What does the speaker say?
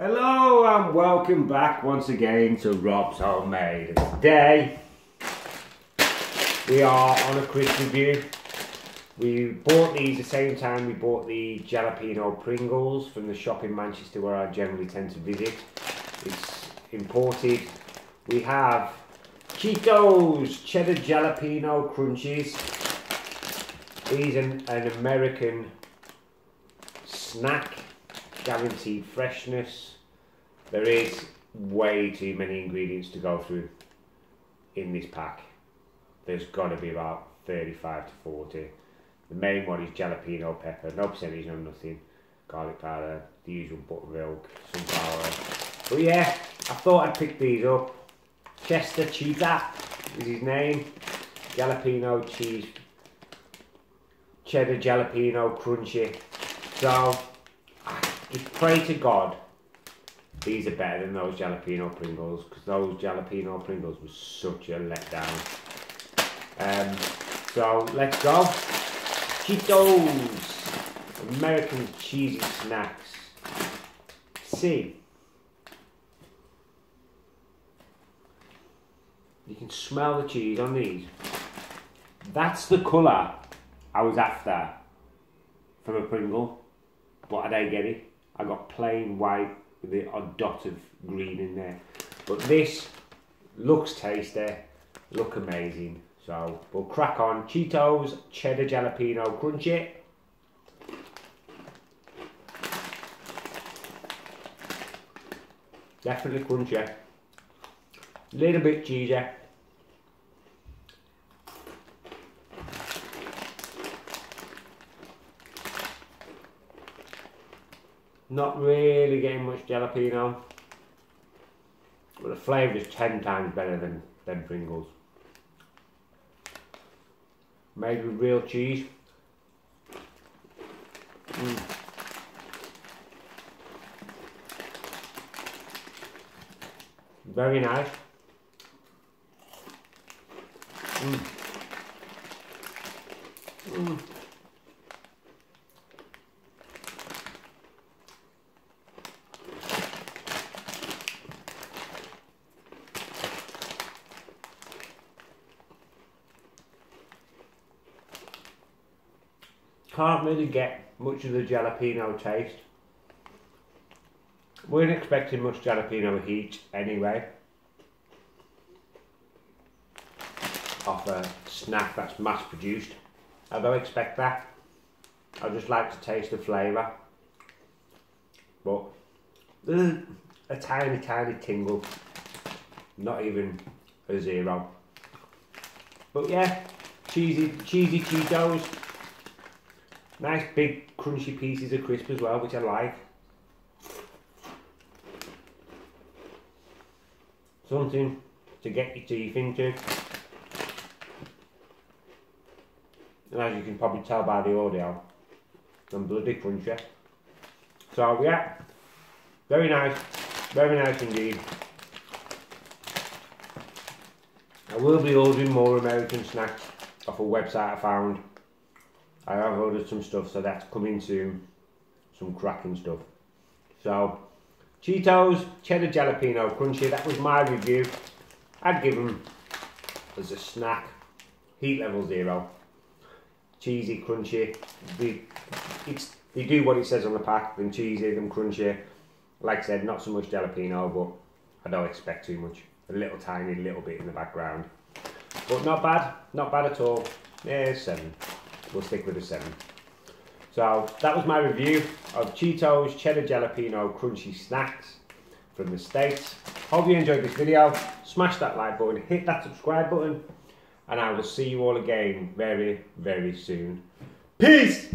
Hello and welcome back once again to Rob's Homemade. Today we are on a crisp review. We bought these the same time we bought the jalapeno Pringles from the shop in Manchester where I generally tend to visit. It's imported. We have Cheetos Cheddar Jalapeno Crunchies. These are an American snack, guaranteed freshness. There is way too many ingredients to go through in this pack. There's got to be about 35 to 40. The main one is jalapeno pepper, no percentage, no nothing. Garlic powder, the usual buttermilk, sunflower. But yeah, I thought I'd pick these up. Chester Cheetah is his name. Jalapeno cheese, cheddar jalapeno crunchy. So, just pray to God these are better than those jalapeno Pringles because those jalapeno Pringles were such a letdown. Um, so let's go. Cheetos, American cheesy snacks. See, you can smell the cheese on these. That's the colour I was after from a Pringle, but I don't get it. I got plain white with a dot of green in there. But this looks tasty, look amazing. So we'll crack on. Cheetos, cheddar jalapeno crunchy. Definitely crunchy. Little bit cheesy. Not really getting much jalapeno. But the flavour is 10 times better than, than Pringles. Made with real cheese. Mm. Very nice. Mm. Mm. Can't really get much of the jalapeno taste. we weren't expecting much jalapeno heat anyway. Off a snack that's mass produced. I don't expect that. I just like to taste the flavour. But there's a tiny, tiny tingle. Not even a zero. But yeah, cheesy, cheesy Cheetos. Nice big crunchy pieces of crisp as well, which I like. Something to get your teeth into. And as you can probably tell by the audio, I'm bloody crunchy. So yeah, very nice, very nice indeed. I will be ordering more American snacks off a website I found. I have ordered some stuff, so that's coming soon. Some cracking stuff. So, Cheetos, cheddar jalapeno crunchy. That was my review. I'd give them as a snack. Heat level zero. Cheesy, crunchy. They, it's, they do what it says on the pack. Them cheesy, them crunchy. Like I said, not so much jalapeno, but I don't expect too much. A little tiny little bit in the background. But not bad. Not bad at all. Yeah, seven we'll stick with a 7. So that was my review of Cheetos Cheddar Jalapeno Crunchy Snacks from the States. Hope you enjoyed this video. Smash that like button, hit that subscribe button, and I will see you all again very, very soon. Peace!